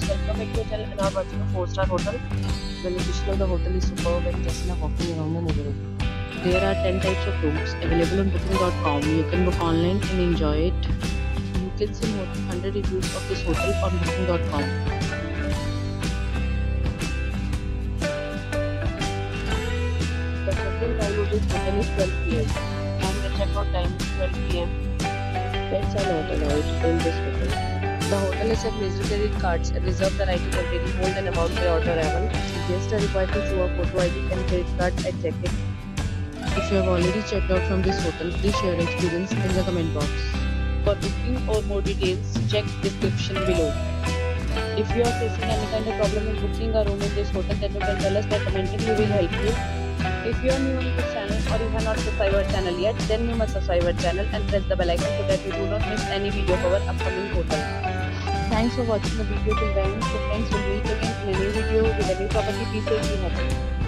guys, welcome back to hotel and are watching a 4-star hotel. The location of the hotel is superb and guests are walking around the neighborhood. There are 10 types of rooms available on booking.com. You can book online and enjoy it. You can see more than 100 reviews of this hotel on booking.com. The check-in time of this hotel is 12 pm and the check-out time is 12 pm. Pets are not allowed in this hotel. The hotel accepts major credit cards and the right to temporarily hold an amount prior to arrival. Guests are required to show a photo ID and credit card at check-in. If you have already checked out from this hotel, please share your experience in the comment box. For booking or more details, check description below. If you are facing any kind of problem in booking a room in this hotel, then you can tell us by commenting. We will help you. If you are new on this channel or you have not subscribed our channel yet, then you must subscribe our channel and press the bell icon so that you do not miss any video of our upcoming hotel. Thanks for watching the video till the end. So friends will meet again in a new video with a new property. Safe, be happy.